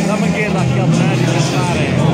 Estamos aqui naquele cenário, na área.